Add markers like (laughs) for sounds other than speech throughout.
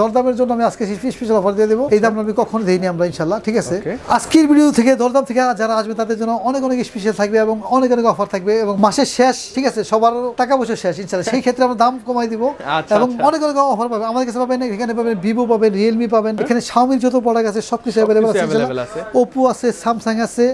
দরদামের জন্য আমি আজকে স্পেশাল অফার দিয়ে দেবো। এই দাম আমি কখনো দিইনি আমরা ইনশাল্লাহ ঠিক আছে? আজকের ভিডিও থেকে দরদাম থেকে যারা আসবে তাদের জন্য অনেক অনেক স্পেশাল থাকবে এবং অনেক অনেক অফার থাকবে এবং মাসের শেষ ঠিক আছে? সবার টাকা পয়সা শেষ ইনশাল্লাহ সেই ক্ষেত্রে আমরা দাম কমাই দিব আচ্ছা, এবং আচ্ছা। অনেক অনেক অফার পাবেন। আমাদের কাছে পাবেন এখানে পাবেন ভিভো পাবেন রিয়েলমি পাবেন। এখানে শাওমির যত প্রোডাক্ট আছে সবকিছু অ্যাভেলেবল আছে। আছে। ওপো আছে স্যামসাং আছে।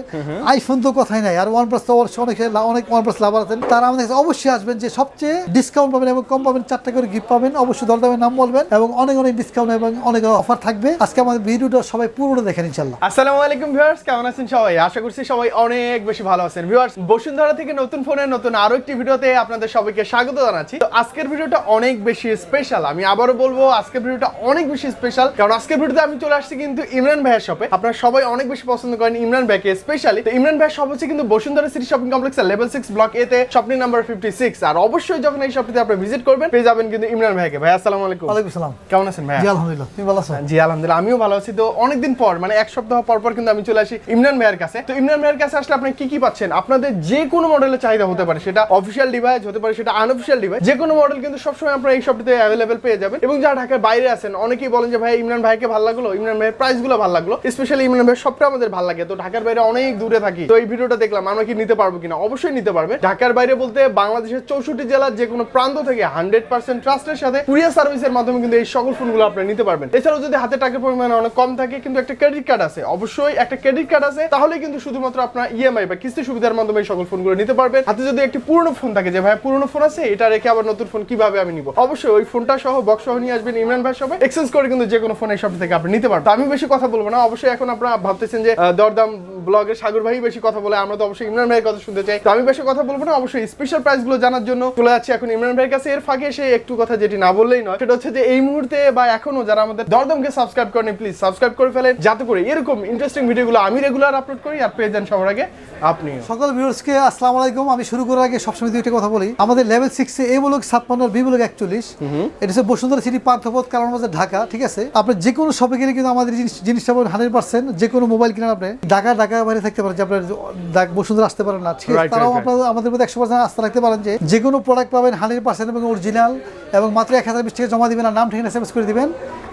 আইফোন তো কথাই নাই। আর ওয়ান প্লাস তো অবশ্যই অনেক অনেক ওয়ান প্লাস লাভার আছেন। তারা আমাদের কাছে অবশ্যই আসবেন যে সবচেয়ে ডিসকাউন্ট পাবেন এবং কম পাবেন চারটা করে গিফট পাবেন। অবশ্যই দরদামের নাম বলবেন এবং অনেক অনেক ডিসকাউন্ট এবং অনেক অফার থাকবে। আজকে আমাদের ভিডিওটা সবাই পুরোটা দেখেন ইনশাল্লাহ আসসালামু আলাইকুম ভিউয়ার্স কেমন আছেন সবাই? আশা করছি সবাই অনেক বেশি ভালো আছেন। ভিউয়ার্স বসুন্ধরা থেকে নতুন ফোনের নতুন আরও একটি ভিডিওতে আপনাদের সবাইকে স্বাগত জানাচ্ছি। তো আজকের ভিডিওটা অনেক বেশি স্পেশাল আমি আবারও বলব আজকের ভিডিওটা অনেক বেশি স্পেশাল কারণ আজকের ভিডিওতে আমি চলে আসছি কিন্তু ইমরান ভাইয়ের শপে আপনারা সবাই অনেক বেশি পছন্দ করেন ইমরান ভাইকে স্পেশালি তো ইমরান ভাইয়ের শপ হচ্ছে কিন্তু Bashundhara city shopping complex level six block A তে শপিং নাম্বার ফিফটি সিক্স আর অবশ্যই যখন এই শপটিতে আপনি ভিজিট করবেন পেয়ে যাবেন কিন্তু ইমরান ভাইকে। ভাই আসসালামু আলাইকুম। ওয়ালাইকুম সালাম কেমন আছেন ভাই জি আলহামদুলিল্লাহ। তুমি ভালো আছো? জি আলহামদুলিল্লাহ। আমিও ভালো আছি। তো অনেকদিন পর মানে এক সপ্তাহ পর পর কিন্তু আমি চলে আসি ইমরান ভাইয়ের কাছে। তো ইমরান ভাইয়ের কাছে আসলে আপনি কি কি পাচ্ছেন? আপনাদের যে কোনো মডেলের চাহিদা হতে পারে। সেটা অফিসিয়াল ডিভাইস হতে পারে সেটা আনঅফিসিয়াল ডিভাইস যে কোনো মডেল কিন্তু সবসময় আপনারা এই শপটিতে অ্যাভেলেবেল পেয়ে যাবেন। এবং যারা ঢাকার বাইরে আছেন অনেকেই বলেন যে ভাই ইমরান ভাইকে ভালো লাগল? ইমরান ভাইয়ের প্রাইসগুলো ভালো লাগল। স্পেশালি ইমরান ভাইয়ের সবটা আমাদের ভালো লাগে। তো ঢাকার বাইরে অনেক দূরে থাকি। তো এই ভিডিওটা দেখলাম আমরা কি নিতে পারব কিনা? অবশ্যই নিতে পারবে। ঢাকার বাইরে বলতে বাংলাদেশের চৌষট্টি জেলার যে কোনো প্রান্ত থেকে হান্ড্রেড পার্সেন্ট ট্রাস্টের সাথে কুরিয়ার সার্ভিসের মাধ্যমে কিন্তু এই সকল ফোনগুলো আপনি নিতে পারবেন। এছাড়াও যদি হাতে টাকার পরিমাণ অনেক কম থাকে, কিন্তু একটা ক্রেডিট কার্ড আছে। অবশ্যই একটা ক্রেডিট কার্ড আছে, তাহলে কিন্তু শুধুমাত্র আপনার ইএমআই বা কিস্তি সুবিধার মাধ্যমে এই সকল ফোনগুলো নিতে পারবেন। হাতে যদি একটি পুরনো ফোন থাকে, যে ভাই পুরনো ফোন আছে, এটা রেখে আবার নতুন ফোন কীভাবে আমি নিব? অবশ্যই ওই ফোনটা সহ বক্স সহ নিয়ে আসবেন ইমরান ভাই সবাই এক্সচেঞ্জ করে কিন্তু যে কোনো ফোন এই সব থেকে আপনি নিতে পারবেন। আমি বেশি কথা বলব না। অবশ্যই এখন আপনারা ভাবতেছেন যে দরদাম ব্লগের সাগর ভাই বেশি কথা বলে, আমরা তো অবশ্যই ইমরান ভাইয়ের কথা শুনতে চাই। তো আমি বেশি কথা বলব না, অবশ্যই স্পেশাল প্রাইসগুলো জানার জন্য চলে যাচ্ছি এখন ইমরান ভাইয়ের কাছে। এর ফাঁকে সে একটু কথা যেটি না বললেই নয়, সেটা হচ্ছে যে এই মুহূর্তে বা এখনও যারা আমাদের দরদমকে সাবস্ক্রাইব করেন প্লিজ সাবস্ক্রাইব করে ফেলেন। যাতে করে এরকম ইন্টারেস্টিং ভিডিওগুলো আমি রেগুলার আপলোড করি আর পেয়ে যান সবার আগে আপনি সকল ভিউয়ার্সকে আসসালামু আলাইকুম। আমি শুরু করার আগে সবসময় দুইটা কথা বলি। আমাদের লেভেল সিক্সে এ বলক ছাপ্পান্ন বি বলক একচল্লিশ। এটা হচ্ছে বসুন্ধরা সিটি পান্থপথ কারণ বাজার ঢাকা ঠিক আছে? আপনি যে কোনো শপে গেলে কিন্তু আমাদের জিনিস জিনিসটা পাবেন হান্ড্রেড পার্সেন্ট যে কোনো মোবাইল কিনেন আপনি। ঢাকা ঢাকা বাইরে থাকতে পারেন যে আপনার বসুন্ধরা আসতে পারেন না ঠিক আছে? তারাও. আপনার আমাদের মধ্যে একশো পার্সেন্ট আস্থা রাখতে পারেন যে যে কোনো প্রোডাক্ট পাবেন হান্ড্রেড পার্সেন্ট এবং অরিজিনাল এবং মাত্র এক হাজার বিশ টাকা জমা দিবেন। আর নাম ঠিকানা এসএমএস করে দিবেন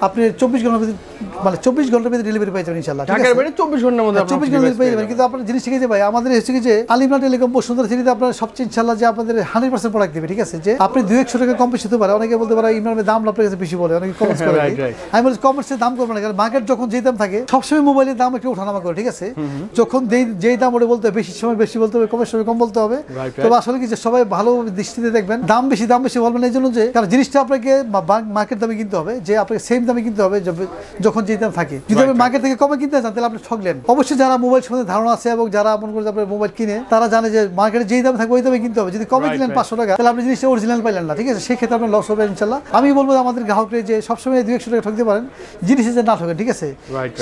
আপনি চব্বিশ ঘণ্টার ভিতরে মানে চব্বিশ ঘণ্টার ভিতরে ডেলিভারি পেয়ে যাবেন ইনশাল্লাহ ঢাকার বাইরে চব্বিশ ঘণ্টার মধ্যে চব্বিশ ঘণ্টা পেয়ে যাবেন। কিন্তু আপনার জিনিস ঠিক আছে ভাই আমাদের কি যে আলিমা টেলিকম বসুন্ধরা সিটিতে আপনার সবচেয়ে ইনশাল্লাহ যে আপনাদের হান্ড্রেড পার্সেন্ট প্রোডাক্ট দেবে ঠিক আছে? যে আপনি দুই একশো টাকা কম বেশি হতে পারে। অনেকে বলতে পারে ইমরানের দাম আপনার কাছে বেশি বলে। অনেকে কমেন্টস (laughs) করে. আমি বলছি কমার্সের দাম করবে না কারণ মার্কেট যখন যেই দাম থাকে সবসময় মোবাইলের দাম একটু ওঠানামা করে ঠিক আছে? যখন যেই দাম ওটা বলতে হবে বেশি সময় বেশি বলতে হবে কমের সময় কম বলতে হবে. তবে আসলে কি যে সবাই ভালো দৃষ্টিতে দেখবেন। দাম বেশি দাম বেশি বলবেন এই জন্য যে কারণ জিনিসটা আপনাকে মার্কেট দামে কিনতে হবে। যে আপনাকে সেম দামে কিনতে হবে যখন যেই দাম থাকে। যদি আপনি মার্কেট থেকে কমে কিনতে চান তাহলে আপনি ঠকলেন অবশ্যই যারা মোবাইল সম্বন্ধে ধারণা আছে এবং যারা মনে করে আপনার মোবাইল কিনে তারা জানে যে মার্কেটে যেই দাম থাকবে ওই দামে কিনতে হবে। যদি কমে কিনেন পাঁচশো টাকা তাহলে আপনি জিনিসটা অরিজিনাল পাইলেন না ঠিক আছে? সেই ক্ষেত্রে আপনার লস হবে ইনশাল্লাহ। আমি বলব আমাদের গ্রাহকরা যে সবসময় দুই একশো টাকা ঠকতে পারেন জিনিসে যে না ঠকেন ঠিক আছে.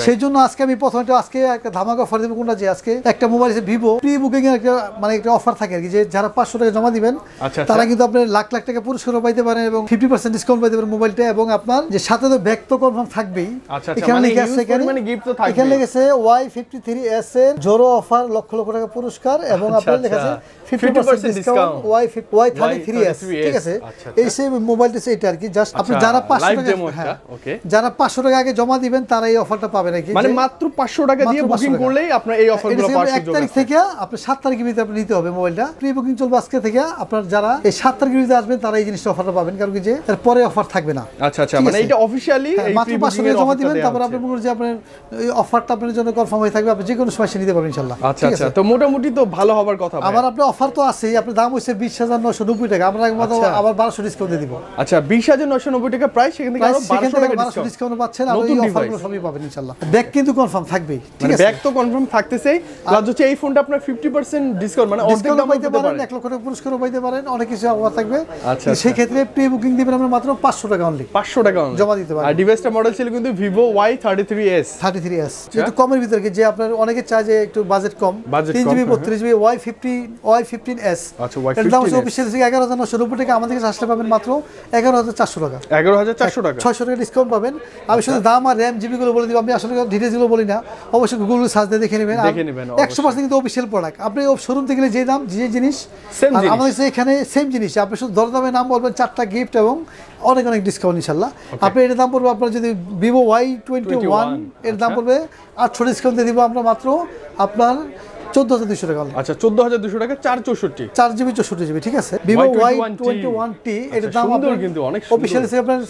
সেই জন্য আজকে আমি প্রথমে আজকে একটা ধামাকা অফার দেবো কোনটা যে আজকে একটা মোবাইল আছে ভিভো প্রি বুকিং এর একটা মানে একটা অফার থাকে আর কি যে যারা পাঁচশো টাকা জমা দিবেন আচ্ছা, তারা আচ্ছা। কিন্তু আপনার লাখ লাখ টাকা পুরস্কারও পাইতে পারেন এবং ফিফটি পার্সেন্ট ডিসকাউন্ট পাইতে পারেন মোবাইলটা এবং আপনার যে সাথে তো তো কনফার্ম থাকবেই। আচ্ছা, আচ্ছা, এখানে মানে লেখা আছে huge এখানে পরিমাণে gift তো থাকবেই। এখানে লেগেছে ওয়াই ফিফটি থ্রি এস এর জোরো অফার লক্ষ লক্ষ টাকা পুরস্কার এবং আচ্ছা, আপনার লেখা আছে আচ্ছা। Fifty percent 50% discount. Y Y thirty three S ঠিক আছে? এই সেম মোবাইলটা এটা আর কি জাস্ট আপনি যারা পাঁচশো live টাকা demo হ্যাঁ। okay। যারা পাঁচশো টাকা আগে জমা দিবেন তারা এই অফারটা পাবেন আর কি মানে মাত্র পাঁচশো টাকা দিয়ে বুকিং করলেই আপনার এই অফার এটা গুলো হচ্ছে পাওয়ার এক তারিখ থেকে আপনার সাত তারিখের ভিতরে আপনি নিতে হবে মোবাইলটা প্রি বুকিং চলবে আজকে থেকে আপনার যারা এই সাত তারিখের ভিতরে আসবেন তারা এই জিনিসটা অফারটা পাবেন। কারণ কি যে এর পরে অফার থাকবে না। আচ্ছা আচ্ছা মানে? এটা অফিশিয়ালি হ্যাঁ, এই মাত্র প্রি পাঁচশো বুকিং টাকা জমা দিবেন তারপর আপনি মনে যে আপনার অফারটা আপনার জন্য কনফার্ম হয়ে থাকবে আপনি যে কোনো সময় নিতে পারবেন ইনশাল্লাহ আচ্ছা আচ্ছা। তো মোটামুটি তো ভালো হবার কথা আবার আপনার অফার তো আছেই আপনার দাম হচ্ছে বিশ হাজার নশো নব্বই টাকা আমরা একমাত্র আচ্ছা। আবার বারোশো ডিসকাউন্ট দিয়ে দিব। আচ্ছা বিশ হাজার নশো নব্বই টাকা প্রাইস সেখান থেকে আরও সেখান বারোশো থেকে টাকা ডিসকাউন্ট ডিসকাউন্ট পাচ্ছেন আর এই অফারগুলো সবই পাবেন ইনশাল্লাহ ব্যাগ কিন্তু কনফার্ম থাকবেই ঠিক মানে আছে? ব্যাগ তো কনফার্ম থাকতেছেই প্লাস হচ্ছে এই ফোনটা আপনার ফিফটি পার্সেন্ট ডিসকাউন্ট মানে অর্ধেক দাম পাইতে পারেন পারেন এক লক্ষ টাকা পুরস্কারও পাইতে পারেন অনেক কিছু অফার থাকবে। আচ্ছা, সেই। ক্ষেত্রে প্রি বুকিং দিবেন আমরা মাত্র পাঁচশো টাকা অনলি পাঁচশো টাকা জমা দিতে। আর ডিভাইসটা মডেল ছিল কিন্তু থার্টি থ্রি এস যেহেতু কমের ভিতরে যে আপনার অনেকে চায় যে একটু বাজেট কম Budget তিন কম, জিবি হ্যাঁ। বত্রিশ GB Y fifty Y fifteen S আচ্ছা, Y15s এর দাম হচ্ছে অফিসিয়াল থেকে টাকা আমাদের কাছে আসলে পাবেন মাত্র এগারো হাজার চারশো টাকা। এগারো হাজার চারশো টাকা? ছয়শো টাকা ডিসকাউন্ট পাবেন। আমি শুধু দাম আর র্যাম জিবি গুলো বলে দিব। আমি আসলে ডিটেলসগুলো বলি না। অবশ্যই গুগল সার্চ দিয়ে দেখে নেবেন। দেখে নেবেন, একশো পার্সেন্ট কিন্তু অফিসিয়াল প্রোডাক্ট আপনি শোরুম থেকে যে দাম যে জিনিস। আমাদের এখানে সেম জিনিস। আপনি শুধু দরদামে নাম বলবেন চারটা গিফট এবং অনেক অনেক ডিসকাউন্ট ইনশাল্লাহ আপনি এটার দাম পড়বে আপনার যদি ভিভো ওয়াই টোয়েন্টি ওয়ানের দাম আচ্ছা। পড়বে আটশো ডিসকাউন্ট দিয়ে দিব আমরা মাত্র আপনার চোদ্দ হাজার দুশো টাকা আচ্ছা চোদ্দ হাজার দুশো টাকা চার চৌষট্টি। চার জিবি চৌষট্টি জিবি ঠিক আছে? Vivo Y Y21T twenty one T এটার আচ্ছা, দাম কিন্তু, অনেক সুন্দর। অফিসিয়াল আপনার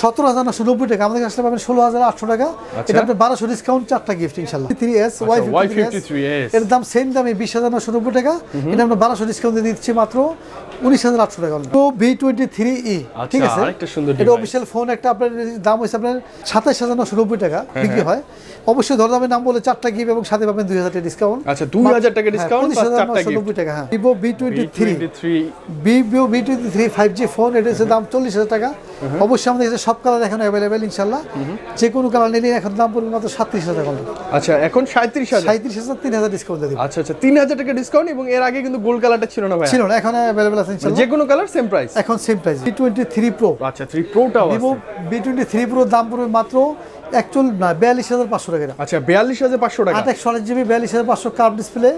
সতেরো হাজার নশো নব্বই টাকা। আমাদের আসলে পাবেন ষোলো হাজার আটশো টাকা। আচ্ছা। এটা আপনার বারোশো ডিসকাউন্ট চারটা গিফট ইনশাল্লাহ থ্রি এস ওয়াই Y53s এর দাম সেম দামে বিশ হাজার নশো নব্বই টাকা। এটা আমরা বারোশো ডিসকাউন্ট দিয়ে দিচ্ছি মাত্র উনিশ হাজার আটশো টাকা তো বি টোয়েন্টি থ্রি ই ঠিক আচ্ছা, আছে? আরেকটা সুন্দর এটা। অফিসিয়াল ফোন একটা আপনার দাম হয়েছে আপনার সাতাশ হাজার নশো নব্বই টাকা। হ্যাঁ, বিক্রি হয়। অবশ্যই ধরদামের নাম বলে চারটা গিফট এবং সাথে পাবেন দুই হাজার টাকা ডিসকাউন্ট আচ্ছা, 2000 টাকা চারটা। নব্বই টাকা হ্যাঁ। Vivo V twenty three three Vivo V twenty three five G phone এটা হচ্ছে দাম চল্লিশ হাজার টাকা। অবশ্যই আমাদের কাছে সব কালার এখন অ্যাভেলেবেল ইনশাল্লাহ যে কোনো কালার নিলে এখন দাম পড়বে মাত্র সাতত্রিশ হাজার টাকা। আচ্ছা এখন সাঁত্রিশ হাজার? সাঁত্রিশ হাজার তিন হাজার ডিসকাউন্ট দিয়ে আচ্ছা আচ্ছা তিন হাজার টাকা ডিসকাউন্ট এবং এর আগে কিন্তু গোল্ড কালারটা ছিল না ভাই ছিল না এখন অ্যাভেলেবেল আছে ইনশাল্লাহ যে কোনো কালার সেম প্রাইস এখন same price V twenty three pro আচ্ছা থ্রি প্রোটাও ভিভো বি টোয়েন্টি থ্রি প্রোর দাম পড়বে মাত্র একচল্লিশ না বিয়াল্লিশ হাজার পাঁচশো টাকা। আচ্ছা বিয়াল্লিশ হাজার পাঁচশো টাকা। আট একশো আট জিবি বিয়াল্লিশ হাজার পাঁচশো কার্ভ ডিসপ্লে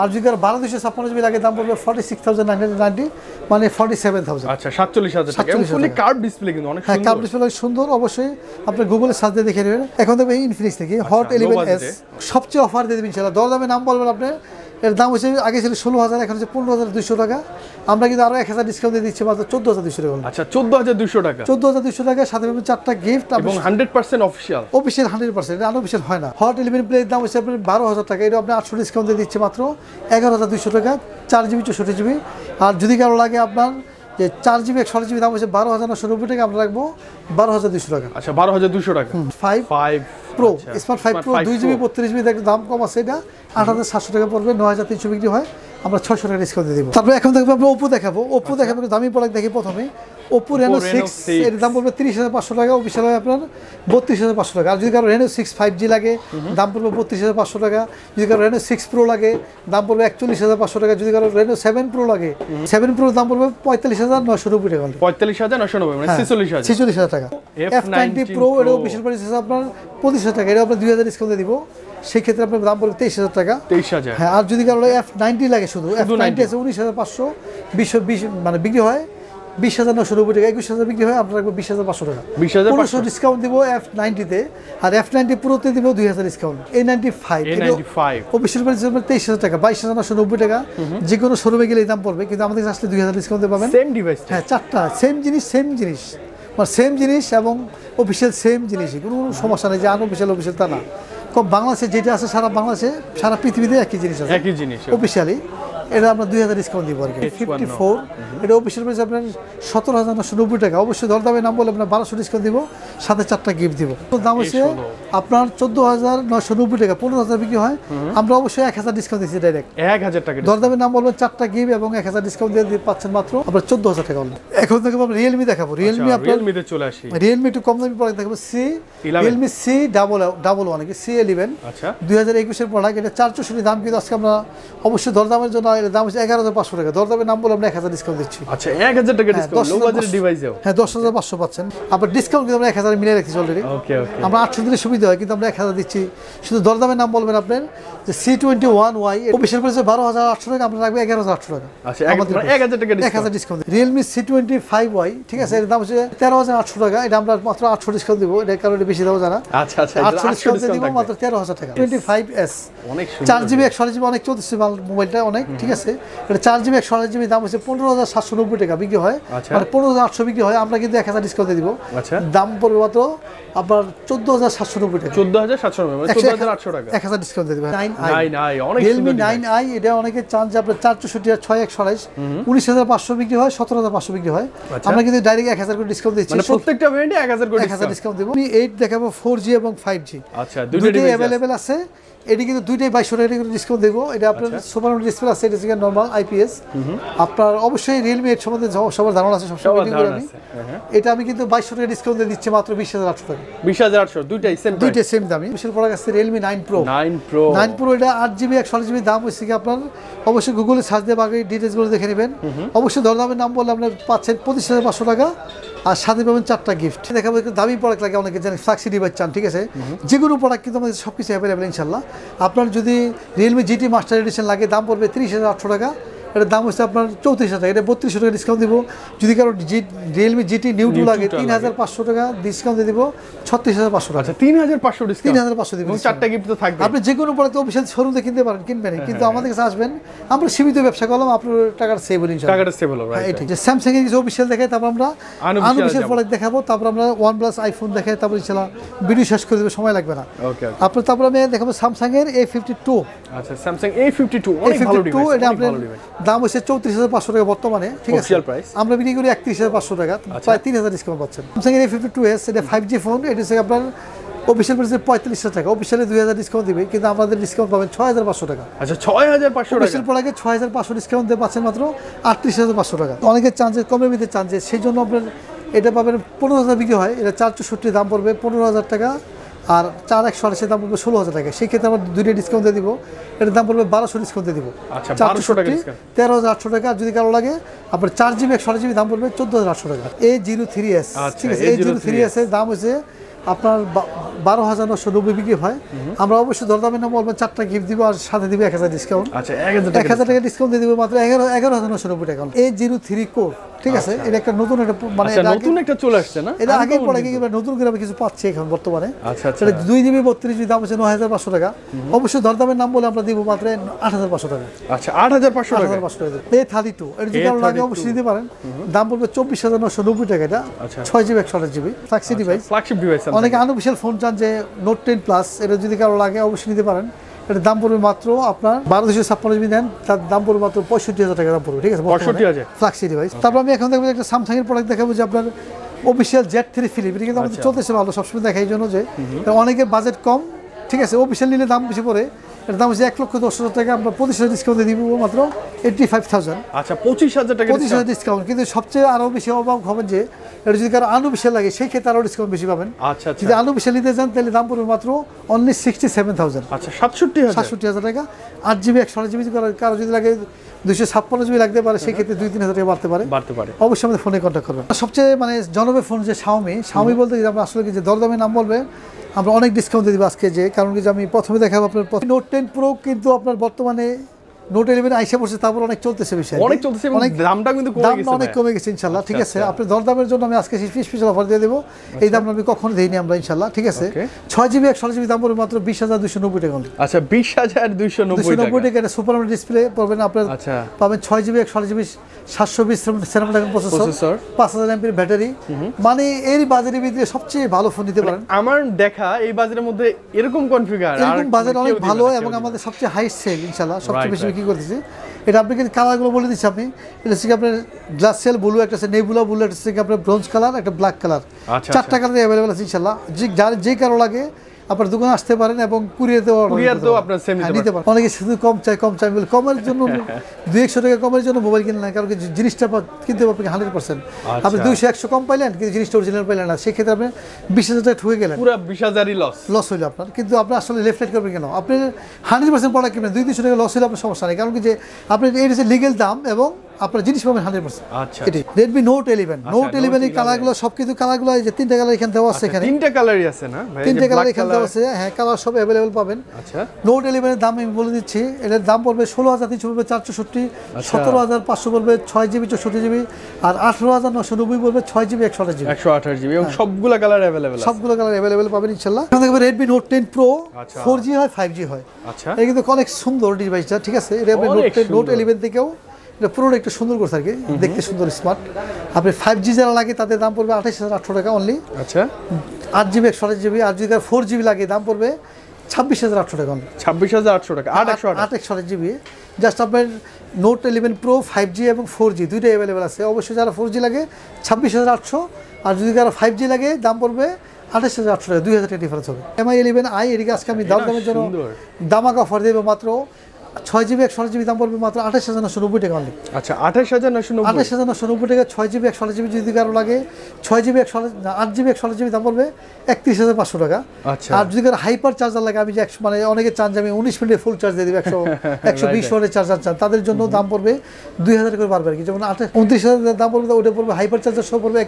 আর যদি বারো দুশো ছাপ্পান্ন জিবি লাগে দাম পড়বে forty six thousand nine ninety মানে ফর্টি সেভেন থাউজেন্ড আচ্ছা সাতচল্লিশ হাজার সাতচল্লিশ 47,000 ফুলি ডিসপ্লে কিন্তু অনেক হ্যাঁ সুন্দর। ডিসপ্লে সুন্দর অবশ্যই আপনি গুগলে সার্চ দিয়ে দেখে নেবেন। এখন দেখবেন ইনফিনিক্স থেকে হট এলিভেন এস সবচেয়ে অফার দিয়ে দেবেন ইনশাল্লাহ দরদামে নাম বলবেন আপনি। এর দাম হচ্ছে আগে ছিল ষোলো হাজার এখন হচ্ছে পনেরো হাজার দুশো টাকা। আমরা কিন্তু আরও এক হাজার ডিসকাউন্ট দিয়ে দিচ্ছি মাত্র চোদ্দ হাজার দুশো টাকা আচ্ছা চোদ্দ হাজার দুশো টাকা। চোদ্দ হাজার দুশো টাকা সাথে পাবেন চারটা গিফট এবং hundred percent official official hundred percent এটা আনঅফিসিয়াল হয় না। হট ইলেভেন প্লের দাম হচ্ছে আপনার বারো হাজার টাকা এটা আপনি আটশো ডিসকাউন্ট দিয়ে দিচ্ছে মাত্র এগারো হাজার দুশো টাকা চার জিবি চৌষট্টি জিবি আর যদি কারও লাগে আপনার যে চার জিবি একশো জিবি দাম হচ্ছে বারো হাজার নশো নব্বই টাকা আমরা রাখব বারো হাজার দুশো টাকা। আচ্ছা বারো হাজার দুশো টাকা। Five five pro smart five pro দুই জিবি বত্রিশ জিবি দাম কম আছে এটা। আট হাজার সাতশো টাকা পড়বে নয় হাজার তিনশো বিক্রি হয়। আমরা ছয়শো টাকা ডিসকাউন্ট দিব। তারপরে এখন দেখব আমরা ওপো দেখাবো। ওপো দেখাবো দামি প্রোডাক্ট দেখি প্রথমে। ওপো রেনো সিক্স এর দাম পড়বে তিরিশ হাজার পাঁচশো টাকা অফিসিয়াল হয় আপনার বত্রিশ হাজার পাঁচশো টাকা। আর যদি কারও রেনো সিক্স ফাইভ জি লাগে দাম পড়বে বত্রিশ হাজার পাঁচশো টাকা। যদি কারও রেনো সিক্স প্রো লাগে দাম পড়বে একচল্লিশ হাজার পাঁচশো টাকা। যদি কারও রেনো সেভেন প্রো লাগে সেভেন প্রোর দাম পড়বে পঁয়তাল্লিশ হাজার নয়শো নব্বই টাকা। পঁয়তাল্লিশ হাজার নশো নব্বই মানে ছেচল্লিশ হাজার। ছেচল্লিশ হাজার টাকা। এফ নাইনটি F90 প্রো এটাও Pro। বিশেষ প্রাইস আপনার পঁচিশ হাজার টাকা। এটা আপনার দুই হাজার ডিসকাউন্ট দিব। সেই ক্ষেত্রে আপনার দাম পড়বে তেইশ হাজার টাকা। তেইশ হাজার। হ্যাঁ আর যদি কারও এফ নাইনটি লাগে শুধু এফ নাইনটি আছে উনিশ হাজার পাঁচশো বিশ বিশ মানে বিক্রি হয় বিশ হাজার নশো নব্বই টাকা একুশ হাজার বিক্রি হয় আপনার রাখব বিশ হাজার পাঁচশো টাকা। 20,500 পনেরোশো ডিসকাউন্ট দিব এফ নাইনটিতে আর এফ নাইনটি প্রোতে দিব দুই হাজার discount A ninety five A ninety five তেইশ হাজার টাকা বাইশ হাজার নশো নব্বই টাকা। যে কোনো শোরুমে গেলে এই দাম পড়বে কিন্তু আমাদের কাছে আসলে দুই হাজার ডিসকাউন্টে পাবেন। সেম ডিভাইস হ্যাঁ চারটা সেম জিনিস সেম জিনিস। মানে সেম জিনিস এবং অফিসিয়াল সেম জিনিসই কোনো কোনো সমস্যা নেই যে আনঅফিসিয়াল অফিসিয়াল তা না। বাংলাদেশে যেটা আছে সারা বাংলাদেশে সারা পৃথিবীতে একই জিনিস আছে। একই জিনিস অফিসিয়ালি এটা আমরা দুই হাজার ডিসকাউন্ট দিব আর কি। ফিফটি ফোর এটা অফিসিয়াল প্রাইস আপনার সতেরো হাজার নশো নব্বই টাকা। অবশ্যই দরদামের নাম বলে আপনার বারোশো ডিসকাউন্ট দিব সাথে চারটা গিফট দিব। দাম হচ্ছে আপনার চোদ্দ হাজার নশো নব্বই টাকা পনেরো হাজার বিক্রি হয়। আমরা অবশ্যই এক হাজার ডিসকাউন্ট দিচ্ছি ডাইরেক্ট এক হাজার টাকা দরদামের নাম বলবেন চারটা গিফট এবং এক হাজার ডিসকাউন্ট দিয়ে পাচ্ছেন মাত্র আপনার চোদ্দ হাজার টাকা। এখন থেকে আমরা রিয়েলমি দেখাবো। রিয়েলমি আপনার রিয়েলমিতে চলে আসি। রিয়েলমি একটু কম দামি প্রোডাক্ট দেখাবো। C Realme C double double one C eleven আচ্ছা। দুই হাজার একুশের প্রোডাক্ট এটা চার চৌষট্টি দাম কিন্তু আজকে আমরা অবশ্যই দরদামের জন্য এর দাম হচ্ছে এগারো হাজার পাঁচশো টাকা। দরদামের নাম বলে আমরা এক হাজার ডিসকাউন্ট দিচ্ছি। আচ্ছা এক হাজার টাকা হ্যাঁ, ডিসকাউন্ট লো 10,000 বাজেট ডিভাইসেও হ্যাঁ দশ হাজার পাঁচশো পাচ্ছেন। আবার ডিসকাউন্ট কিন্তু আমরা এক হাজার মিলিয়ে রাখছি অলরেডি ওকে ওকে আমরা আটশো দিলে সুবিধা হয় কিন্তু আমরা এক হাজার দিচ্ছি। শুধু দরদামের নাম বলবেন আপনার যে C twenty one Y official প্রাইসে বারো হাজার আটশো টাকা আমরা রাখব এগারো হাজার আটশো টাকা। আচ্ছা এক হাজার টাকা এক ডিসকাউন্ট হাজার discount Realme C twenty five Y ঠিক আছে এর দাম হচ্ছে তেরো হাজার আটশো টাকা। এটা আমরা মাত্র আটশো ডিসকাউন্ট দিব এটার কারণে বেশি দেবো জানা। আচ্ছা আচ্ছা আটশো ডিসকাউন্ট দিব মাত্র তেরো হাজার টাকা। টোয়েন্টি ফাইভ এস অনেক চার জিবি একশো জিবি অনেক চলতেছে মোবাইলটা অনেক ঠিক আছে এটা চার জিবি একশো জিবি দাম হচ্ছে পনেরো হাজার সাতশো নব্বই টাকা বিক্রি হয়। আচ্ছা। মানে পনেরো হাজার আটশো বিক্রি হয় আমরা কিন্তু এক হাজার ডিসকাউন্ট দিব। আচ্ছা। দাম পড়বে মাত্র আপনার চোদ্দ হাজার সাতশো নব্বই টাকা। চোদ্দ হাজার সাতশো নব্বই মানে আটশো টাকা। এক হাজার ডিসকাউন্ট দিয়ে নাইন নাই নাই অনেক রিয়েলমি নাইন আই এটা অনেকে চান যে আপনার চার চৌষট্টি আর ছয় একশো আড়াইশ উনিশ হাজার পাঁচশো বিক্রি হয় সতেরো হাজার পাঁচশো বিক্রি হয়। আচ্ছা। আমরা কিন্তু ডাইরেক্ট এক হাজার করে ডিসকাউন্ট দিচ্ছি। মানে প্রত্যেকটা ভেরিয়েন্টে এক হাজার করে এক হাজার ডিসকাউন্ট দেবো। এইট দেখাবো ফোর জি এবং ফাইভ জি আচ্ছা দুটো অ্যাভেলেবেল আছে। এটি কিন্তু দুইটাই বাইশশো টাকা করে ডিসকাউন্ট দেবো। এটা আপনার আচ্ছা। সুপার ডিসপ্লে আছে এটা হচ্ছে নর্মাল আইপিএস আপনার অবশ্যই রিয়েলমি এর সম্বন্ধে সবার ধারণা আছে সবসময় আমি হ্যাঁ, হ্যাঁ। এটা আমি কিন্তু বাইশশো টাকা ডিসকাউন্ট দিয়ে দিচ্ছি মাত্র বিশ হাজার আটশো টাকা। বিশ হাজার আটশো দুইটাই সেম দুইটাই সেম দামি। বিশেষ প্রোডাক্ট আছে Realme nine pro nine pro nine pro এটা আট জিবি একশো আট জিবি দাম হচ্ছে কি আপনার অবশ্যই গুগলে সার্চ দিয়ে বাকি ডিটেলসগুলো দেখে নেবেন। অবশ্যই দরদামের নাম বললে আপনার পাচ্ছেন পঁচিশ হাজার পাঁচশো টাকা। আর সাথে পাবেন চারটা গিফট দেখাবো একটু দামি প্রোডাক্ট লাগে, অনেকে জানেন ফ্লাক্সি ডিভাইস চান, ঠিক আছে? যে কোনো প্রোডাক্ট কিন্তু আমাদের সব কিছু অ্যাভেলেবেল ইনশাল্লাহ আপনার যদি রিয়েলমি জিটি মাস্টার এডিশন লাগে, দাম পড়বে তিরিশ হাজার আটশো টাকা। এটার দাম হচ্ছে আপনার চৌত্রিশ হাজার এটা বত্রিশশো টাকা ডিসকাউন্ট দিব। যদি কারও রিয়েলমি জিটি নিউ টু লাগে। তিন হাজার পাঁচশো টাকা ডিসকাউন্ট দিব ছত্রিশ হাজার পাঁচশো টাকা। আচ্ছা তিন হাজার পাঁচশো তিন হাজার পাঁচশো দিব চারটা গিফট তো থাকবে আপনি যে কোনো পরে তো অফিসিয়াল শোরুমে কিনতে পারেন কিনবেন কিন্তু আমাদের কাছে আসবেন আমরা সীমিত ব্যবসা করলাম আপনার টাকার সেভ হলেন টাকাটা সেভ হলো হ্যাঁ এটাই। যে স্যামসাং এর কিছু অফিসিয়াল দেখাই তারপর আমরা আনঅফিসিয়াল প্রোডাক্ট দেখাবো। তারপর আমরা ওয়ান প্লাস আইফোন দেখাই তারপর ইনশাল্লাহ ভিডিও শেষ করে দেবে সময় লাগবে না। আপনার তারপর আমি দেখাবো স্যামসাং এর এ ফিফটি টু আচ্ছা স্যামসাং এ ফিফটি টু অনেক ভালো ডিভাইস এটা আপনার দাম হচ্ছে চৌত্রিশ হাজার পাঁচশো টাকা বর্তমানে ঠিক আছে? আমরা বিক্রি করি একত্রিশ হাজার পাঁচশো টাকা প্রায় তিন হাজার ডিসকাউন্ট পাচ্ছেন। Samsung A fifty two S এটা ফাইভ জি ফোন এটা হচ্ছে আপনার অফিসিয়াল প্রাইসে পঁয়তাল্লিশ হাজার টাকা। অফিসিয়ালে দুই হাজার ডিসকাউন্ট দিবে কিন্তু আমাদের ডিসকাউন্ট পাবেন ছয় হাজার পাঁচশো টাকা। আচ্ছা ছয় হাজার পাঁচশো অফিসিয়াল প্রোডাক্টে ছয় হাজার পাঁচশো ডিসকাউন্ট দিয়ে পাচ্ছেন মাত্র আটত্রিশ হাজার পাঁচশো টাকা। অনেকের চান্সেস কমে নিতে চান্সে সেই জন্য আপনার এটা পাবেন পনেরো হাজার বিক্রি হয় এটা চার চৌষট্টি দাম পড়বে পনেরো হাজার টাকা। আর চার একশো আড়াইশো দাম পড়বে ষোলো হাজার টাকা। সেই ক্ষেত্রে আমরা দুইটা ডিসকাউন্ট দিয়ে দিব। এটার দাম পড়বে বারোশো ডিসকাউন্ট দিয়ে দিব। চারশো টাকা তেরো হাজার আটশো টাকা যদি কারও লাগে আপনার চার জিবি একশো জিবি দাম পড়বে চোদ্দ হাজার আটশো টাকা। এ জিরো থ্রি এস আচ্ছা, ঠিক আছে? এ জিরো থ্রি এস এর দাম হচ্ছে আপনার বারো হাজার নশো নব্বই বিক্রি হয়। আমরা অবশ্যই দরদামের নাম বলবেন চারটা গিফট দিব আর সাথে দিব এক হাজার ডিসকাউন্ট আচ্ছা এক হাজার টাকা হাজার টাকা ডিসকাউন্ট দিয়ে দিব মাত্র এগারো এগারো হাজার নশো নব্বই টাকা। এ জিরো থ্রি কোর ঠিক আছে? এটা একটা নতুন একটা মানে আচ্ছা নতুন একটা চলে আসছে না? এটা আগে পরে কিন্তু। নতুন করে আমি কিছু পাচ্ছি এখন বর্তমানে। আচ্ছা আচ্ছা। সেটা দুই জিবি বত্রিশ জিবি দাম হচ্ছে নয় হাজার পাঁচশো টাকা। অবশ্যই দরদামের নাম বলে আমরা দিব মাত্র আট হাজার পাঁচশো টাকা। আচ্ছা আট হাজার পাঁচশো আট টাকা পাঁচশো টাকা। A thirty two. এটা যদি কারও লাগে অবশ্যই দিতে পারেন। দাম পড়বে চব্বিশ হাজার নশো নব্বই টাকা এটা। আচ্ছা। ছয় জিবি একশো আঠাশ জিবি ফ্লাক্সি ডিভাইস ফ্ল্যাগশিপ ডিভাইস অনেকে আনঅফিসিয়াল ফোন চান যে নোট টেন প্লাস এটা যদি কারও লাগে অবশ্যই নিতে পারেন। এটার দাম পড়বে মাত্র আপনার বারো দুশো ছাপ্পান্ন জিবি নেন তার দাম পড়বে মাত্র পঁয়ষট্টি হাজার টাকা দাম পড়বে ঠিক আছে? 65,000 ফ্লাক্সি ডিভাইস তারপর আমি এখন দেখব একটা স্যামসাং এর প্রোডাক্ট দেখাবো যে আপনার অফিসিয়াল জেট থ্রি ফিলিপ এটা কিন্তু আমাদের আচ্ছা। চলতেছে ভালো সবসময় দেখা এই জন্য যে অনেকের বাজেট কম ঠিক আছে? অফিসিয়াল নিলে দাম বেশি পড়ে এর দাম হচ্ছে এক লক্ষ দশ হাজার টাকা। আমরা পঁচিশ হাজার ডিসকাউন্ট দিব মাত্র এইটটি ফাইভ থাউজেন্ড আচ্ছা পঁচিশ হাজার টাকা পঁচিশ হাজার ডিসকাউন্ট কিন্তু সবচেয়ে আরও বেশি অভাব হবে যে এটা যদি কারও আনুবিশাল লাগে সেই ক্ষেত্রে আরও ডিসকাউন্ট বেশি পাবেন। আচ্ছা আচ্ছা। যদি আনুবিশাল নিতে চান তাহলে দাম পড়বে মাত্র অনলি সিক্সটি সেভেন থাউজেন্ড আচ্ছা সাতষট্টি সাতষট্টি হাজার টাকা। আট জিবি একশো জিবি কারও যদি লাগে দুশো ছাপ্পান্ন জিবি লাগতে পারে সেই ক্ষেত্রে দুই তিন হাজার টাকা বাড়তে পারে। বাড়তে পারে। অবশ্যই আমাদের ফোনে কন্ট্যাক্ট করবেন। সবচেয়ে মানে জনপ্রিয় ফোন যে শাওমি শাওমি বলতে আমরা আসলে কি যে দরদামের নাম বলবে আমরা অনেক ডিসকাউন্ট দিয়ে দিব আজকে যে, কারণ কি আমি প্রথমে দেখাবো আপনার নোট টেন প্রো কিন্তু আপনার বর্তমানে নোট ইলেভেন আইসা পড়ছে তারপর অনেক চলতেছে বিষয়। অনেক চলতেছে এবং দামটা কিন্তু গেছে অনেক কমে গেছে ইনশাল্লাহ ঠিক আছে। আচ্ছা। আপনি দরদামের জন্য আমি আজকে অফার দিয়ে দেবো। এই দাম আমি কখনো দিইনি আমরা ইনশাল্লাহ ঠিক আছে। ছয় জিবি একশো জিবি দাম পড়বে মাত্র বিশ হাজার দুশো নব্বই টাকা আচ্ছা বিশ হাজার দুশো নব্বই টাকা। এটা সুপার ডিসপ্লে পড়বেন আপনার আচ্ছা। পাবেন ছয় জিবি একশো জিবি সাতশো বিশ। প্রসেসর পাঁচ হাজার এমপির ব্যাটারি মানে এর বাজারের ভিতরে সবচেয়ে ভালো ফোন নিতে পারেন। আমার দেখা এই বাজারের মধ্যে এরকম কনফিগার এরকম বাজার অনেক ভালো এবং আমাদের সবচেয়ে হাই সেল ইনশাল্লাহ সবচেয়ে বেশি. বিক্রি করতেছি? এটা আপনি কিন্তু কালারগুলো বলে দিচ্ছি আপনি। এটা হচ্ছে আপনার গ্লাস সেল ব্লু একটা আছে নেবুলা ব্লু একটা হচ্ছে আপনার ব্রোঞ্জ কালার একটা ব্ল্যাক কালার আচ্ছা, চারটা কালার অ্যাভেলেবল আছে ইনশাল্লাহ। যে যার যে কারও লাগে আপনার দোকানে আসতে পারেন এবং Courier করতে তেও পারেন। আপনার নিতে হ্যাঁ, পারেন। অনেকে শুধু কম চাই কম চাই বলে কমের জন্য (laughs) দুই একশো টাকা কমের জন্য মোবাইল কিনে নেয় কারণ জিনিসটা কিনতে পারবেন হান্ড্রেড পার্সেন্ট আপনি। দুইশো একশো কম পাইলেন কিন্তু জিনিসটা অরিজিনাল পাইলেন না। সেক্ষেত্রে আপনি বিশ হাজার টাকা ঠুকে গেলেন। পুরো বিশ হাজারই লস লস হইল আপনার। কিন্তু আপনি আসলে লেফট রাইট করবেন কেন? আপনি হান্ড্রেড পার্সেন্ট প্রোডাক্ট কিনবেন দুই তিনশো টাকা লস হলে আপনার সমস্যা নেই। কারণ কি যে আপনি হচ্ছে লিগেল দাম এবং আপনার জিনিস পাবেন হান্ড্রেড পার্সেন্ট আচ্ছা। এটি Redmi note eleven note eleven এই 11 কালারগুলো সব কিছু কালারগুলো যে তিনটা কালার এখানে দেওয়া আছে এখানে। তিনটা কালারই আছে না? ভাই তিনটে কালার এখানে দেওয়া আছে। হ্যাঁ কালার সব অ্যাভেলেবেল পাবেন। আচ্ছা। নোট ইলেভেনের দাম আমি বলে দিচ্ছি। এটার দাম পড়বে ষোলো হাজার তিনশো পড়বে চারশোষট্টি সতেরো হাজার পাঁচশো পড়বে ছয় জিবি চৌষট্টি জিবি। আর আঠেরো হাজার নশো নব্বই পড়বে ছয় জিবি একশো আঠাশ জিবি। একশো আঠাশ জিবি। এবং সবগুলা কালার অ্যাভেলেবেল আছে। সবগুলো কালার অ্যাভেলেবেল পাবেন ইনশাল্লাহ। এখানে দেখবেন রেডমি নোট টেন প্রো আচ্ছা। ফোর জি হয় ফাইভ জি হয়। আচ্ছা। এটা কিন্তু অনেক সুন্দর ডিভাইসটা ঠিক আছে? এটা আপনি নোট টেন নোট। ইলেভেন থেকেও এটা পুরোটা একটু সুন্দর করছে আর কি। দেখতে সুন্দর স্মার্ট আপনি ফাইভ জি যারা লাগে তাদের দাম পড়বে আঠাশ হাজার আটশো টাকা অনলি আচ্ছা। আট জিবি একশো আঠাশ জিবি আর যদি ফোর জিবি লাগে দাম পড়বে ছাব্বিশ হাজার আটশো টাকা। ছাব্বিশ হাজার আটশো টাকা আট একশো আট একশো আঠাশ জিবি জাস্ট আপনার note eleven pro five G এবং ফোর জি দুইটাই অ্যাভেলেবেল আছে। অবশ্যই যারা ফোর জি লাগে ছাব্বিশ হাজার আটশো। আর যদি কারও ফাইভ জি লাগে দাম পড়বে আঠাশ হাজার আটশো টাকা দুই হাজার টাকা ডিফারেন্স হবে। এমআই ইলেভেন আই এদিকে আজকে আমি দাম দামের জন্য। দামাক অফার দেবো মাত্র ছয় জিবি একশো জিবি দাম পড়বে মাত্র আঠাশ হাজার নশো নব্বই টাকা অনলি আচ্ছা আঠাশ হাজার নশো নব্বই। আঠাশ হাজার নশো নব্বই টাকা ছয় জিবি একশো জিবি যদি কারও লাগে ছয় জিবি একশো আট জিবি একশো জিবি দাম পড়বে একত্রিশ হাজার পাঁচশো টাকা। আচ্ছা। আর যদি কারও হাইপার চার্জার লাগে আমি যে একশো মানে অনেকে চান যে আমি উনিশ মিনিটে ফুল চার্জ দিয়ে দেবো একশো (laughs) একশো বিশ চার্জার চান তাদের জন্য দাম পড়বে দুই হাজার করে বাড়বে আর কি যেমন আঠাশ উনত্রিশ হাজার দাম পড়বে ওটা পড়বে হাইপার চার্জার সহ পড়বে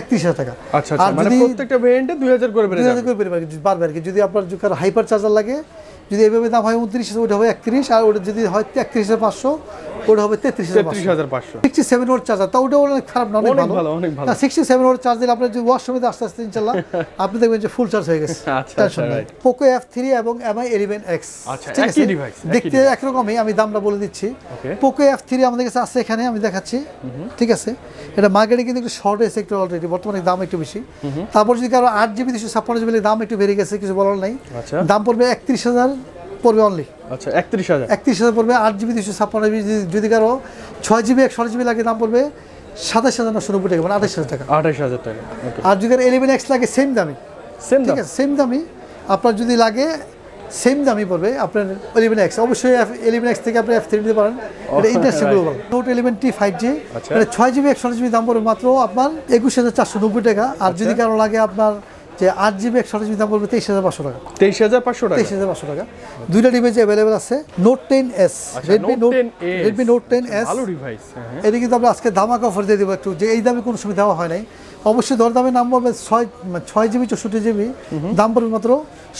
একত্রিশ হাজার টাকা। আচ্ছা আচ্ছা আর মানে যদি প্রত্যেকটা ভেরিয়েন্টে দুই হাজার করে দুই হাজার করে বাড়বে আর কি, যদি আপনার যদি কারও হাইপার চার্জার লাগে যদি এইভাবে দাম হয় উনত্রিশ ওটা হবে একত্রিশ আর ওটা যদি হয় তেত্রিশ হাজার পাঁচশো ওটা হবে তেত্রিশ হাজার পাঁচশো। সিক্সটি সেভেন ওয়াট চার্জার তা ওটা অনেক খারাপ না অনেক ভালো। ভালো। সিক্সটি সেভেন ওয়াট চার্জ দিলে আপনার যে ওয়াশরুমে আস্তে আস্তে ইনশাল্লাহ আপনি দেখবেন যে ফুল চার্জ হয়ে গেছে। টেনশন পোকো এফ থ্রি এবং এমআই ইলেভেন এক্স ঠিক আছে? দেখতে একরকমই আমি দামটা বলে দিচ্ছি। পোকো এফ থ্রি আমাদের কাছে আছে এখানে আমি দেখাচ্ছি। ঠিক আছে? এটা মার্কেটে কিন্তু একটু শর্ট এসে একটু অলরেডি বর্তমানে দাম একটু বেশি। তারপর যদি কারও আট জিবি দুশো ছাপ্পান্ন জিবি দাম একটু বেড়ে গেছে কিছু বলার নাই। আচ্ছা। দাম পড়বে একত্রিশ হাজার পড়বে অনলি আচ্ছা একত্রিশ হাজার। একত্রিশ হাজার পড়বে আট জিবি দুশো ছাপ্পান্ন জিবি যদি- কারও ছয় জিবি একশো জিবি লাগে দাম পড়বে সাতাশ হাজার নশো নব্বই টাকা মানে আঠাশ হাজার টাকা। আঠাশ হাজার টাকা আর যদি কারও এলেভেন এক্স লাগে সেম দামি। সেম ঠিক আছে সেম দামি। আপনার যদি লাগে সেম দামি পড়বে আপনার এলিভেন এক্স অবশ্যই এলিভেন এক্স থেকে আপনি এফ থ্রি নিতে পারেন। এটা interesting global note eleven T five G. মানে ছয় জিবি একশো জিবি দাম পড়বে মাত্র আপনার একুশ হাজার চারশো নব্বই টাকা। আর আচ্ছা। যদি কারও লাগে আপনার যে আট জিবি একশো জিবি দাম পড়বে তেইশ হাজার পাঁচশো টাকা। তেইশ হাজার পাঁচশো টাকা? তেইশ হাজার পাঁচশো টাকা। দুইটা ডিভাইস অ্যাভেলেবেল আছে note ten S Redmi note 10S Redmi note ten S ভালো ডিভাইস হ্যাঁ। এটা কিন্তু আমরা আজকে ধামাকা অফার দিয়ে দেবো একটু যে এই দামে কোনো সুবিধা হয় নাই। অবশ্যই দর দামে নাম পড়বে ছয় ছয় জিবি চৌষট্টি জিবি দাম পড়বে মাত্র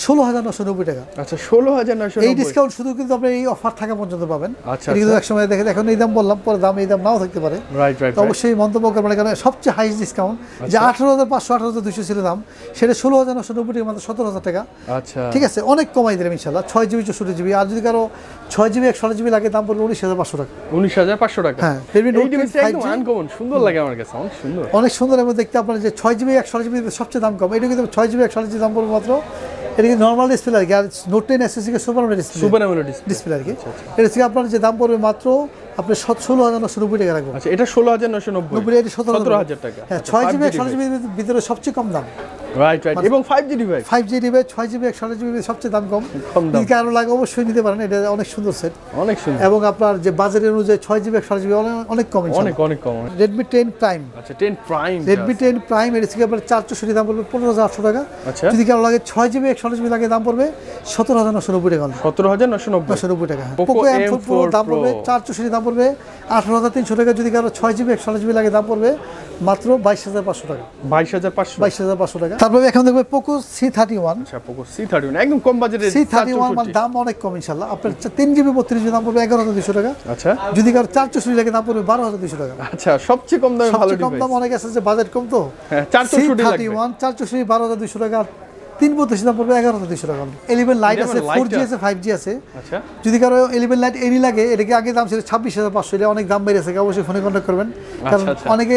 ষোলো হাজার নশো নব্বই টাকা। আচ্ছা ষোলো হাজার নয়শো এই ডিসকাউন্ট শুধু কিন্তু আপনি এই অফার থাকা পর্যন্ত পাবেন। আচ্ছা, কিন্তু এক সময় দেখেন এখন এই দাম বললাম পরে দাম এই দাম নাও থাকতে পারে। রাইট রাইট অবশ্যই মন্তব্য করবেন কারণ সবচেয়ে হাইস্ট ডিসকাউন্ট যে আঠারো হাজার পাঁচশো আঠারো হাজার দুশো ছিল দাম সেটা ষোলো হাজার নশো নব্বই টাকা মাত্র সতেরো হাজার টাকা। আচ্ছা। ঠিক আছে অনেক কমাই দিলাম ইনশাল্লাহ ছয় জিবি চৌষট্টি জিবি আর যদি কারও ছয় জিবি একশো জিবি লাগে দাম পড়বে উনিশ হাজার পাঁচশো টাকা। উনিশ হাজার পাঁচশো টাকা। হ্যাঁ, Redmi এই Note 10 ডিভাইসটা একদম 5G আনকমন সুন্দর লাগে আমার কাছে অনেক সুন্দর। অনেক সুন্দর এবং দেখতে আপনার যে ছয় জিবি একশো জিবি সবচেয়ে দাম কম। এটা কিন্তু ছয় জিবি একশো জিবি দাম পড়বে মাত্র। এটা কিন্তু নর্মাল ডিসপ্লে আর কি। আর নোট টেন এসএসি সুপার ডিসপ্লে সুপার ডিসপ্লে আর কি। এটা থেকে আপনার যে দাম পড়বে মাত্র আপনি ষোলো হাজার নশো নব্বই টাকা রাখবেন। আচ্ছা এটা ষোলো হাজার নশো নব্বই। এটা সতেরো সতেরো হাজার টাকা। হ্যাঁ ছয় জিবি একশো জিবি ভিতরে সবচেয়ে কম দাম। রাইট রাইট এবং ডিভাইস ডিভাইস সবচেয়ে দাম কম। কম দাম। যদি কারও লাগে অবশ্যই নিতে পারেন এটা অনেক সুন্দর সেট অনেক সুন্দর। এবং আপনার যে বাজারের অনুযায়ী ছয় জিবি একশো জিবি অনেক কম অনেক অনেক কম। আচ্ছা এর থেকে আপনার চার চৌষট্টি দাম পড়বে পনেরো হাজার আটশো টাকা। আচ্ছা। যদি কারও লাগে ছয় জিবি একশো জিবি লাগে দাম পড়বে সতেরো হাজার নশো নব্বই টাকা সতেরো হাজার নয়শো নব্বই। নশো নব্বই টাকা। Poco Poco M four pro M4 দাম পড়বে Pro। চার চৌষট্টি দাম পড়বে আঠারো হাজার তিনশো টাকা। যদি কারও ছয় জিবি একশো জিবি লাগে দাম পড়বে মাত্র বাইশ হাজার পাঁচশো টাকা। বাইশ হাজার পাঁচশো। বাইশ হাজার পাঁচশো টাকা। তারপরে এখন দেখবে পোকো সি থার্টি ওয়ান আচ্ছা পোকো সি থার্টি একদম কম বাজেটের সি থার্টি ওয়ান মানে দাম অনেক কম ইনশাল্লাহ আপনার তিন জিবি বত্রিশ দাম পড়বে এগারো হাজার দুশো টাকা। আচ্ছা। যদি কারও চার চৌষট্টি লাগে দাম পড়বে বারো হাজার দুশো টাকা। আচ্ছা সবচেয়ে কম দামে ভালো কম দাম অনেক আছে যে বাজেট কম তো। 464 থার্টি ওয়ান চার চৌষট্টি বারো হাজার দুশো টাকা। তিন বত্রিশ দাম পড়বে এগারো হাজার দুশো টাকা। এলিভেন লাইট আছে ফোর জি আছে। ফাইভ জি আছে। আচ্ছা। যদি কারও এলিভেন লাইট এনি লাগে এটাকে আগে দাম ছিল ছাব্বিশ হাজার পাঁচশো এটা অনেক দাম বেড়েছে অবশ্যই ফোনে কন্ট্যাক্ট করবেন। কারণ আচ্ছা। অনেকে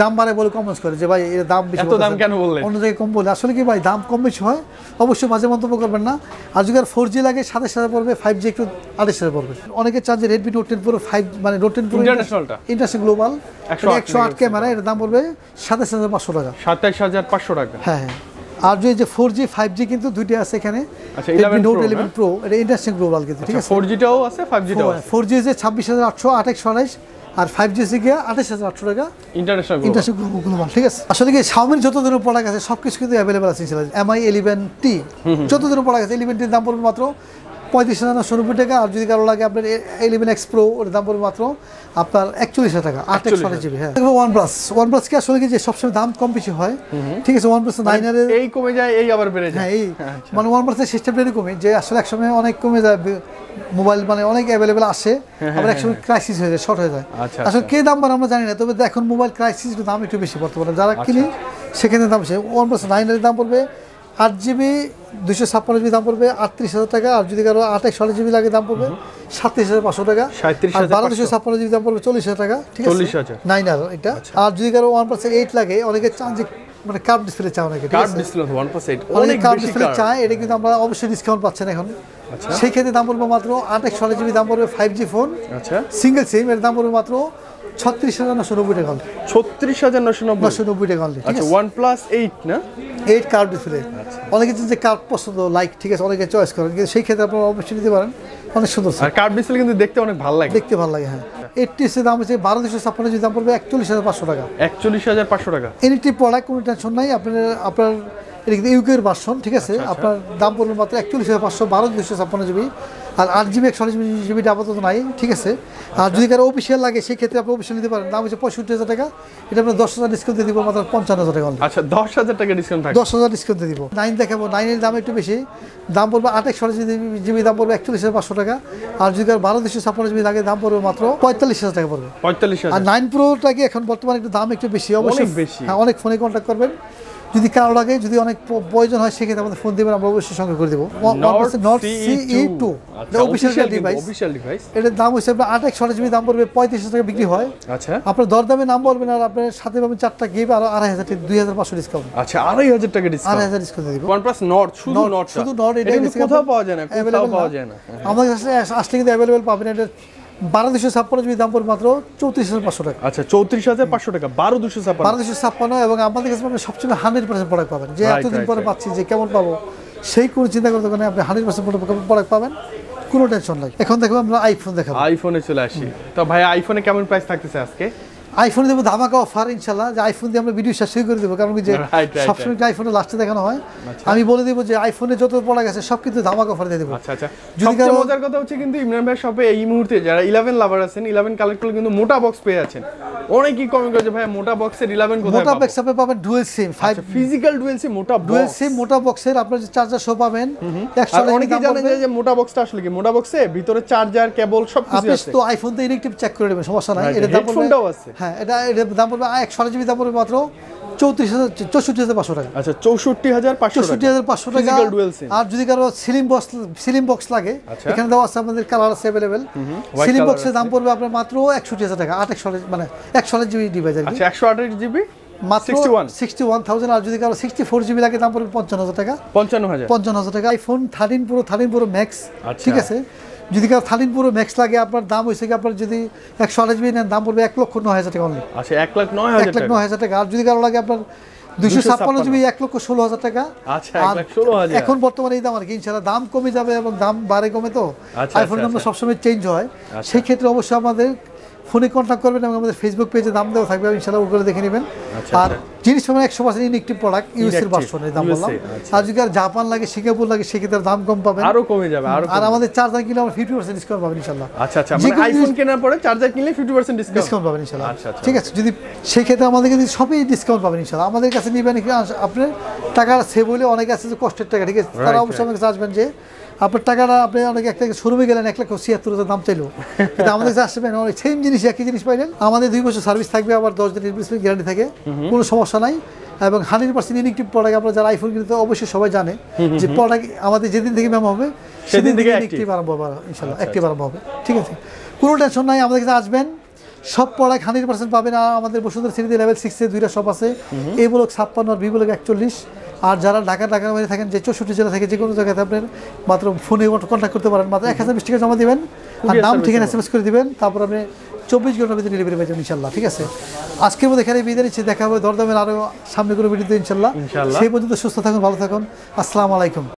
দাম বাড়ে বলে কমেন্টস করে যে ভাই এর দাম বেশি দাম কেন বললেন? অন্য জায়গায় কম বলে। আসলে কি ভাই দাম কম বেশি হয়? অবশ্যই মাঝে মন্তব্য করবেন না। যদি ফোর জি লাগে সাতাশ হাজার পড়বে ফাইভ জি একটু আঠাশ হাজার পড়বে। অনেকে চান যে Redmi note ten pro five মানে নোট টেন প্রো International-টা? ইন্টারন্যাশনাল গ্লোবাল 108 একশো আট ক্যামেরা এটার দাম পড়বে সাতাশ হাজার পাঁচশো টাকা। সাতাইশ হাজার পাঁচশো টাকা? হ্যাঁ হ্যাঁ। আর যে যে ফোর জি ফাইভ জি কিন্তু দুইটা আছে এখানে আচ্ছা, রেডমি 11 নোট ইলেভেন প্রো এটা ইন্টারন্যাশনাল গ্লোবাল কিন্তু ঠিক আছে? ফোর জিটাও আছে ফাইভ জিটাও আছে? ফোর জি যে ছাব্বিশ হাজার আটশো আঠাশ আঠাশ আর ফাইভ জি সিকে আঠাশ হাজার আটশো টাকা ইন্টারন্যাশনাল ইন্টারন্যাশনাল গ্লোবাল ঠিক আছে? আসলে কি শাওমির যত ধরনের প্রোডাক্ট আছে সব কিছু কিন্তু অ্যাভেলেবেল আছে এমআই ইলেভেন টি যত ধরনের প্রোডাক্ট আছে ইলেভেন টির দাম পড়বে মাত্র পঁয়ত্রিশ হাজার নশো নব্বই টাকা আর যদি কারও লাগে আপনার ইলেভেন এক্স প্রো ওর দাম পড়বে মাত্র আপনার একচল্লিশ হাজার টাকা আট একশো জিবি হ্যাঁ। ওয়ান প্লাস ওয়ান প্লাস কি আসলে কি যে সবসময় দাম কম বেশি হয়? ঠিক আছে ওয়ান প্লাস নাইনারের এই কমে যায় এই আবার বেড়ে যায়। হ্যাঁ এই মানে ওয়ান প্লাসের সিস্টেমটা এরকমই যে আসলে একসময় অনেক কমে যায় মোবাইল মানে অনেক অ্যাভেলেবেল আসে আবার একসময় ক্রাইসিস হয়ে যায় শর্ট হয়ে যায়। আচ্ছা, আসলে কে দাম বাড়ে আমরা জানি না তবে এখন মোবাইল ক্রাইসিস দাম একটু বেশি বর্তমানে। যারা কিনি সেখানে দাম সে ওয়ান প্লাস নাইনের দাম পড়বে আট জিবি দুশো ছাপ্পান্ন জিবি দাম পড়বে আটত্রিশ হাজার টাকা। আর যদি কারও আঠাশ ষোলো জিবি লাগে দাম পড়বে সাতত্রিশ হাজার পাঁচশো টাকা। আর বারো দুশো ছাপ্পান্ন জিবি দাম পড়বে চল্লিশ হাজার টাকা ঠিক আছে? নাইন আর এটা। আর যদি কারও ওয়ান প্লাস এইট লাগে অনেকে চান যে মানে কার্ভ ডিসপ্লে চায় অনেকে curve display one plus eight অনেক কার্ভ ডিসপ্লে চায় এটা কিন্তু আমরা অবশ্যই ডিসকাউন্ট পাচ্ছেন এখন। আচ্ছা। সেই ক্ষেত্রে দাম পড়বে মাত্র আঠাশ ষোলো জিবি দাম পড়বে ফাইভ জি ফোন আচ্ছা। সিঙ্গেল সিম এর দাম পড়বে মাত্র ছত্রিশ হাজার নশো নব্বই টাকা ছত্রিশ হাজার নশো নব্বই। নশো নব্বই টাকা আচ্ছা ওয়ান প্লাস এইট না? এইট কার্ভ ডিসপ্লে অনেকে যে কার্ভ পছন্দ লাইক ঠিক আছে অনেকে চয়েস করেন কিন্তু সেই ক্ষেত্রে আপনারা অবশ্যই নিতে পারেন। অনেক সুন্দর আর কার্ড ডিসপ্লে কিন্তু দেখতে অনেক ভালো লাগে। দেখতে ভালো লাগে হ্যাঁ। এইটটি এর দাম হচ্ছে বারো দুশো ছাপ্পান্ন জিবি দাম পড়বে একচল্লিশ হাজার পাঁচশো টাকা। একচল্লিশ হাজার পাঁচশো টাকা। এনিটি প্রোডাক্ট কোনো টেনশন নাই আপনার আপনার এটা কিন্তু ইউকের ভার্সন ঠিক আছে? আপনার দাম পড়বে মাত্র একচল্লিশ হাজার পাঁচশো বারো দুশো ছাপ্পান্ন জিবি। আর আট জিবি একশো জিবি জিবিটা আপাতত নাই ঠিক আছে? আর যদি কারও অফিসিয়াল লাগে সেই ক্ষেত্রে আপনি অফিসিয়াল নিতে পারেন। দাম হচ্ছে পঁয়ষট্টি হাজার টাকা। এটা আপনার দশ হাজার ডিসকাউন্ট দিয়ে দিব মাত্র পঞ্চান্ন হাজার টাকা আচ্ছা দশ হাজার টাকা ডিসকাউন্ট দশ হাজার ডিসকাউন্ট দিয়ে দিব। নাইন দেখাবো নাইনের দাম একটু বেশি। দাম পড়বে আট একশো জিবি জিবি দাম পড়বে একচল্লিশ হাজার পাঁচশো টাকা। আর যদি কারও বারো দুশো ছাপ্পান্ন জিবি লাগে দাম পড়বে মাত্র পঁয়তাল্লিশ হাজার টাকা পড়বে। পঁয়তাল্লিশ আর নাইন প্রোটাকে এখন বর্তমানে একটু দাম একটু বেশি অবশ্যই। বেশি। হ্যাঁ অনেক ফোনে কন্ট্যাক্ট করবেন। যদি কারও লাগে যদি অনেক প্রয়োজন হয় সেক্ষেত্রে আমাদের ফোন দিবেন আমরা অবশ্যই সঙ্গে করে দেবো। Nord CE two official device official device এটার দাম হচ্ছে আপনার আট একশো জিবি দাম পড়বে পঁয়ত্রিশ টাকা বিক্রি হয়। আচ্ছা। আপনার দরদামে নাম বলবেন আর আপনার সাথে পাবেন চারটা গিফট আর আড়াই হাজার টাকা দুই হাজার পাঁচশো ডিসকাউন্ট আচ্ছা আড়াই হাজার টাকা আড়াই হাজার ডিসকাউন্ট দিব। ওয়ানপ্লাস নট শুধু নট শুধু নট এটা কোথাও পাওয়া যায় না কোথাও পাওয়া যায় না। আমাদের কাছে আসলে কিন্তু অ্যাভেলেবেল পাবেন। এটা বারো দুশো ছাপ্পান্ন জিবি দাম পড়বে মাত্র চৌত্রিশ হাজার পাঁচশো টাকা। আচ্ছা চৌত্রিশ হাজার পাঁচশো টাকা বারো দুশো ছাপ্পান্ন। বারো দুশো ছাপ্পান্ন এবং আমাদের কাছে আপনি সবসময় হান্ড্রেড পার্সেন্ট প্রোডাক্ট পাবেন। যে এতদিন পরে পাচ্ছি যে কেমন পাবো সেই কোনো চিন্তা করতে পারেন আপনি হান্ড্রেড পার্সেন্ট প্রোডাক্ট পাবেন কোনো টেনশন নাই। এখন দেখো আমরা আইফোন দেখাবো। আইফোনে চলে আসি। তো ভাই আইফোনে কেমন প্রাইস থাকতেছে আজকে? আইফোনে দেবো ধামাকা অফার ইনশাল্লাহ। যে আইফোন দিয়ে আমরা ভিডিও শেষ করে দেবো। কারণ কি যে সবসময় একটা আইফোনে লাস্টে দেখানো হয়? আমি বলে দেবো যে আইফোনে যত প্রোডাক্ট আছে সব কিন্তু ধামাকা অফার দিয়ে দেবো। আচ্ছা আচ্ছা। যদি মজার কথা হচ্ছে কিন্তু ইমরান ভাই শপে এই মুহূর্তে যারা ইলেভেন লাভার আছেন ইলেভেন কালেক্ট করলে কিন্তু মোটা বক্স পেয়ে অনেকেই কমেন্ট করেছে ভাই মোটা বক্সের ইলেভেন কোথায় মোটা পাবো? ব্যাক্স আপনি পাবেন dual SIM five physical dual C মোটা ডুয়েল সিম মোটা বক্সের আপনার যে চার্জার সহ পাবেন অনেকেই জানেন যে- মোটা বক্সটা আসলে কি? মোটা বক্সে ভিতরে চার্জার কেবল সব কিছু আপনি আছে। তো আইফোন তো ইলেকট্রিক চেক করে নেবেন সমস্যা নাই। এটা দাম আছে। হ্যাঁ এটা এটা দাম পড়বে একশো জিবি দাম পড়বে মাত্র চৌত্রিশ হাজার চৌষট্টি হাজার পাঁচশো টাকা। আচ্ছা চৌষট্টি হাজার চৌষট্টি হাজার পাঁচশো টাকা। আর যদি কারও সিলিং বক্স সিলিং বক্স লাগে আচ্ছা। এখানে দেওয়া আছে কালার আছে অ্যাভেলেবেল সিলিং বক্সের দাম পড়বে আপনার মাত্র একষট্টি হাজার টাকা আট একশো মানে একশো জিবি ডিভাইস আর কি। আচ্ছা একশো আঠাশ জিবি মাত্র সিক্সটি ওয়ান থাউজেন্ড আর যদি কারও সিক্সটি ফোর জিবি লাগে দাম পড়বে পঞ্চান্ন হাজার টাকা। পঞ্চান্ন হাজার। পঞ্চান্ন হাজার টাকা। IPhone thirteen pro thirteen pro max. ঠিক আছে? যদি কারও থালিন পুরো ম্যাক্স লাগে আপনার দাম হয়েছে কি আপনার যদি একশো আঠাশ জিবি নেন দাম পড়বে এক লক্ষ নয় হাজার টাকা অনলি আচ্ছা এক লাখ নয় এক হাজার লাখ টাকা। নয় হাজার টাকা। আর যদি কারও লাগে আপনার দুইশো ছাপ্পান্ন 256 জিবি এক লক্ষ ষোলো হাজার টাকা। আচ্ছা। এখন বর্তমানে এই দাম আর কি ইনশাল্লাহ দাম কমে যাবে এবং দাম বাড়ে কমে তো। আচ্ছা, আইফোন নাম্বার দাম আচ্ছা। সবসময় চেঞ্জ হয়। সেই ক্ষেত্রে অবশ্যই আমাদের ফোনে কন্ট্যাক্ট করবেন এবং আমাদের ফেসবুক পেজে দাম দেওয়া থাকবে ইনশাল্লাহ ওগুলো দেখে নেবেন। আচ্ছা, আর জিনিস পাবেন একশো পার্সেন্ট ইনএক্টিভ প্রোডাক্ট Inactive, ভার্সনের দাম বললাম। আচ্ছা। আর যদি আর জাপান লাগে সিঙ্গাপুর লাগে সেক্ষেত্রে দাম কম পাবেন। আরও কমে যাবে আর আমাদের চার্জার কিনলে আমরা ফিফটি পার্সেন্ট ডিসকাউন্ট পাবেন ইনশাল্লাহ আচ্ছা আচ্ছা মানে আইফোন কেনার পরে চার্জার কিনলে ফিফটি পার্সেন্ট ডিসকাউন্ট পাবেন ইনশাল্লাহ আচ্ছা, আচ্ছা। ঠিক আছে যদি সেই ক্ষেত্রে আমাদেরকে যদি সবই ডিসকাউন্ট পাবেন ইনশাল্লাহ আমাদের কাছে নিবেন আপনার টাকা সেভ হলে অনেক আছে যে কষ্টের টাকা ঠিক আছে? তারা অবশ্যই আমাকে আসবেন যে আপনার টাকাটা আপনি অনেক এক একটা শোরুমে গেলেন এক লক্ষ ছিয়াত্তর হাজার দাম চাইলো। কিন্তু আমাদের কাছে আসবেন অনেক সেম জিনিস একই জিনিস পাইলেন। আমাদের দুই বছর সার্ভিস থাকবে আবার দশ দিন রিপ্লেসমেন্ট গ্যারান্টি থাকে কোনো সমস্যা নাই। এবং হান্ড্রেড পার্সেন্ট ইনিকটিভ প্রোডাক্ট আপনারা যারা আইফোন কিনতে অবশ্যই সবাই জানে যে প্রোডাক্ট আমাদের যেদিন থেকে ম্যাম হবে সেদিন থেকে থেকে আরম্ভ হবে ইনশাল্লাহ অ্যাক্টিভ আরম্ভ হবে। ঠিক আছে? কোনো টেনশন নাই আমাদের কাছে আসবেন। সব প্রোডাক্ট হান্ড্রেড পার্সেন্ট পাবেন আমাদের বসুন্ধরা সিটিতে লেভেল সিক্সে দুইটা শপ আছে। এ ব্লক ছাপ্পান্ন আর বি ব্লক একচল্লিশ। আর যারা ঢাকা ঢাকার বাইরে থাকেন যে চৌষট্টি জেলা থেকে যে কোনো জায়গাতে আপনার মাত্র ফোনে কন্ট্যাক্ট করতে পারেন। মাত্র এক হাজার বিশ টাকা জমা দিবেন। আর নাম ঠিকানা এস এম এস করে দিবেন। তারপর আপনি চব্বিশ ঘণ্টার ভিতরে ডেলিভারি পাবেন ইনশাল্লাহ। ঠিক আছে? আজকের মধ্যে এখানে বিদায় নিচ্ছি। দেখা হবে দরদামের আরও সামনে কোনো ভিডিওতে ইনশাল্লাহ। ইনশাল্লাহ। সেই পর্যন্ত সুস্থ থাকুন ভালো থাকুন। আসসালামু আলাইকুম।